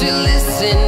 To listen,